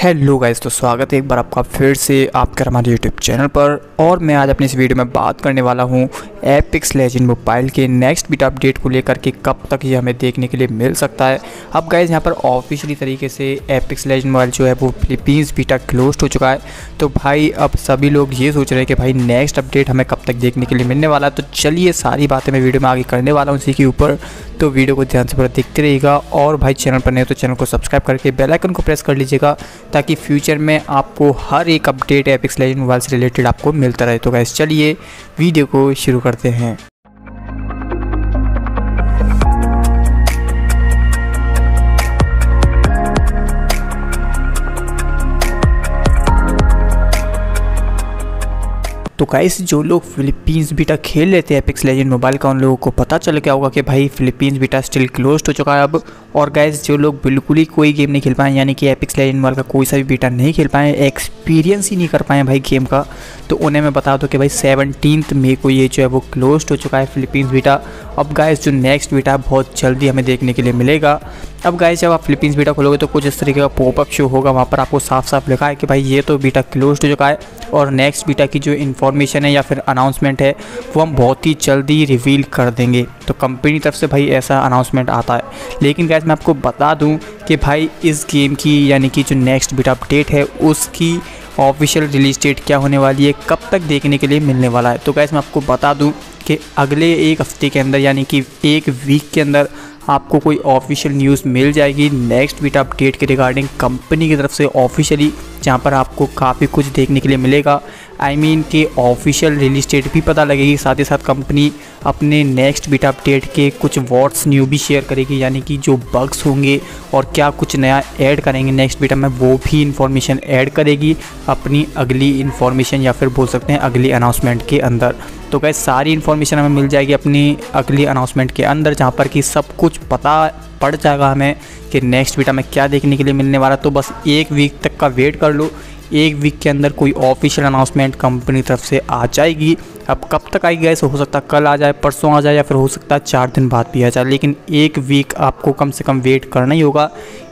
Hello guys तो स्वागत है एक बार आपका फिर से आपका हमारे यूट्यूब चैनल पर। और मैं आज अपनी इस वीडियो में बात करने वाला हूँ एपिक्स लेजेंड मोबाइल के नेक्स्ट बीटा अपडेट को लेकर के कब तक ये हमें देखने के लिए मिल सकता है। अब गाइस यहाँ पर ऑफिशियली तरीके से एपिक्स लेजेंड मोबाइल जो है वो फिलीपींस बीटा क्लोज हो चुका है। तो भाई, अब सभी लोग ये सोच रहे हैं कि भाई नेक्स्ट अपडेट हमें कब तक देखने के लिए मिलने वाला है। तो चलिए सारी बातें मैं वीडियो में आगे करने वाला हूँ इसी के ऊपर। तो वीडियो को ध्यान से पूरा देखते रहिएगा। और भाई चैनल पर नहीं तो चैनल को सब्सक्राइब करके बेलाइकन को प्रेस कर लीजिएगा। ताकि फ्यूचर में आपको हर एक अपडेट एपिक्स लेजेंड मोबाइल से रिलेटेड आपको मिलता रहे। तो गैस चलिए वीडियो को शुरू करते हैं। तो गाइस जो लोग फिलीपींस बीटा खेल लेते हैं एपिक्स लेजेंड मोबाइल का, उन लोगों को पता चल गया होगा कि भाई फिलीपींस बीटा स्टिल क्लोज हो चुका है अब। और गाइस जो लोग बिल्कुल ही कोई गेम नहीं खेल पाए, यानी कि एपिक्स लेजेंड मोबाइल का कोई सा भी बीटा नहीं खेल पाए एक्सपीरियंस ही नहीं कर पाए भाई गेम का तो उन्हें मैं बता दूँ कि भाई सेवनटीन मे को ये जो है वो क्लोज हो चुका है फिलीपींस बीटा अब गाइस जो नेक्स्ट बीटा बहुत जल्दी हमें देखने के लिए मिलेगा। अब गाइस जब आप फिलिपींस बीटा खोलोगे तो कुछ इस तरीके का पॉपअप शो होगा। वहाँ पर आपको साफ़ साफ़ लिखा है कि भाई ये तो बीटा क्लोज हो चुका है और नेक्स्ट बीटा की जो इन्फॉर्मेशन है या फिर अनाउंसमेंट है, वो हम बहुत ही जल्दी रिवील कर देंगे। तो कंपनी तरफ़ से भाई ऐसा अनाउंसमेंट आता है। लेकिन गैस मैं आपको बता दूँ कि भाई इस गेम की, यानी कि जो नेक्स्ट बीटा अपडेट है, उसकी ऑफिशियल रिलीज़ डेट क्या होने वाली है, कब तक देखने के लिए मिलने वाला है। तो गैस मैं आपको बता दूँ कि अगले एक हफ़्ते के अंदर, यानी कि एक वीक के अंदर आपको कोई ऑफिशियल न्यूज़ मिल जाएगी। नेक्स्ट वीट अपडेट के रिगार्डिंग कंपनी की तरफ़ से ऑफिशियली जहाँ पर आपको काफ़ी कुछ देखने के लिए मिलेगा। आई मीन के ऑफिशियल रिलीज़ डेट भी पता लगेगी, साथ ही साथ कंपनी अपने नेक्स्ट बीटा अपडेट के कुछ वर्ड्स न्यू भी शेयर करेगी, यानी कि जो बग्स होंगे और क्या कुछ नया ऐड करेंगे नेक्स्ट बीटा में, वो भी इन्फॉर्मेशन ऐड करेगी अपनी अगली इन्फॉर्मेशन या फिर बोल सकते हैं अगली अनाउंसमेंट के अंदर। तो क्या सारी इन्फॉर्मेशन हमें मिल जाएगी अपनी अगली अनाउंसमेंट के अंदर, जहाँ पर कि सब कुछ पता पड़ जाएगा हमें कि नेक्स्ट बीटा में क्या देखने के लिए मिलने वाला तो बस एक वीक तक का वेट कर लो। एक वीक के अंदर कोई ऑफिशियल अनाउंसमेंट कंपनी तरफ़ से आ जाएगी। अब कब तक आएगी ऐसे हो सकता है कल आ जाए, परसों आ जाए या फिर हो सकता है चार दिन बाद भी आ जाए। लेकिन एक वीक आपको कम से कम वेट करना ही होगा।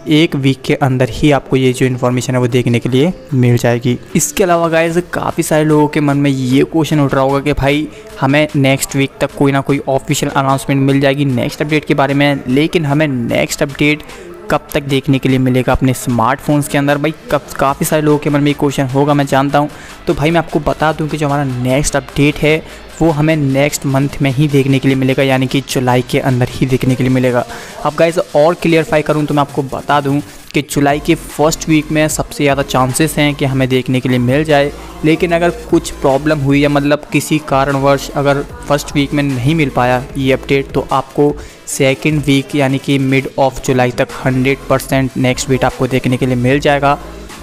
एक वीक के अंदर ही आपको ये जो इन्फॉर्मेशन है वो देखने के लिए मिल जाएगी। इसके अलावा गाइज़ काफ़ी सारे लोगों के मन में ये क्वेश्चन उठ रहा होगा कि भाई, हमें नेक्स्ट वीक तक कोई ना कोई ऑफिशियल अनाउंसमेंट मिल जाएगी नेक्स्ट अपडेट के बारे में। लेकिन हमें नेक्स्ट अपडेट कब तक देखने के लिए मिलेगा अपने स्मार्टफोन्स के अंदर? भाई, कब काफ़ी सारे लोगों के मन में ये क्वेश्चन होगा, मैं जानता हूँ। तो भाई, मैं आपको बता दूँ कि जो हमारा नेक्स्ट अपडेट है वो हमें नेक्स्ट मंथ में ही देखने के लिए मिलेगा, यानी कि जुलाई के अंदर ही देखने के लिए मिलेगा। अब गाइज़ और क्लियरफाई करूँ तो मैं आपको बता दूँ कि जुलाई के फ़र्स्ट वीक में सबसे ज़्यादा चांसेस हैं कि हमें देखने के लिए मिल जाए। लेकिन अगर कुछ प्रॉब्लम हुई या मतलब किसी कारणवश अगर फ़र्स्ट वीक में नहीं मिल पाया ये अपडेट तो आपको सेकेंड वीक यानी कि मिड ऑफ़ जुलाई तक 100 परसेंट नेक्स्ट वीक आपको देखने के लिए मिल जाएगा।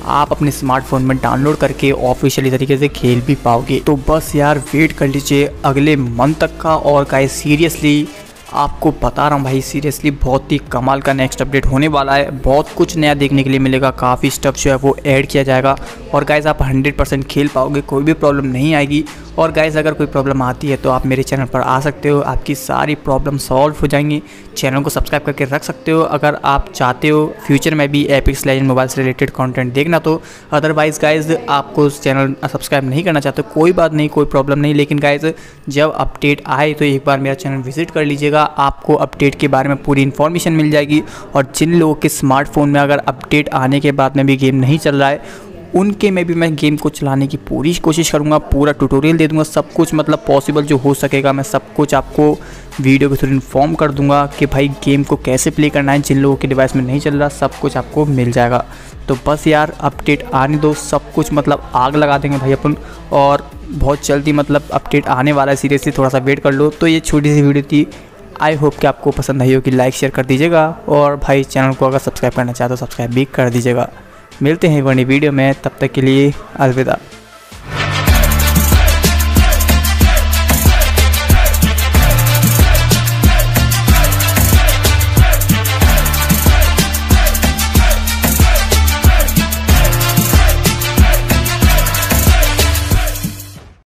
आप अपने स्मार्टफ़ोन में डाउनलोड करके ऑफिशियली तरीके से खेल भी पाओगे। तो बस यार वेट कर लीजिए अगले मंथ तक का। और गाइस सीरियसली आपको बता रहा हूँ भाई सीरियसली बहुत ही कमाल का नेक्स्ट अपडेट होने वाला है। बहुत कुछ नया देखने के लिए मिलेगा। काफ़ी स्टफ़ जो है वो ऐड किया जाएगा। और गाइज़ आप 100% खेल पाओगे, कोई भी प्रॉब्लम नहीं आएगी। और गाइज़ अगर कोई प्रॉब्लम आती है तो आप मेरे चैनल पर आ सकते हो। आपकी सारी प्रॉब्लम सॉल्व हो जाएँगी। चैनल को सब्सक्राइब करके रख सकते हो। अगर आप चाहते हो फ्यूचर में भी एपिक्स लेजेंड मोबाइल से रिलेटेड कंटेंट देखना तो अदरवाइज़ गाइज़ आपको उस चैनल सब्सक्राइब नहीं करना चाहते। कोई बात नहीं, कोई प्रॉब्लम नहीं। लेकिन गाइज़ जब अपडेट आए तो एक बार मेरा चैनल विज़िट कर लीजिएगा। आपको अपडेट के बारे में पूरी इन्फॉर्मेशन मिल जाएगी। और जिन लोगों के स्मार्टफ़ोन में अगर अपडेट आने के बाद में भी गेम नहीं चल रहा है उनके में भी मैं गेम को चलाने की पूरी कोशिश करूँगा, पूरा ट्यूटोरियल दे दूँगा, सब कुछ मतलब पॉसिबल जो हो सकेगा, मैं सब कुछ आपको वीडियो के थ्रू इन्फॉर्म कर दूँगा कि भाई गेम को कैसे प्ले करना है, जिन लोगों के डिवाइस में नहीं चल रहा, सब कुछ आपको मिल जाएगा। तो बस यार अपडेट आने दो, सब कुछ मतलब आग लगा देंगे भाई अपन, और बहुत जल्दी मतलब अपडेट आने वाला है सीरियसली थोड़ा सा वेट कर लो। तो ये छोटी सी वीडियो थी। आई होप कि आपको पसंद आई होगी लाइक शेयर कर दीजिएगा, और भाई चैनल को अगर सब्सक्राइब करना चाहते हो सब्सक्राइब भी कर दीजिएगा। मिलते हैं वही वीडियो में तब तक के लिए अलविदा।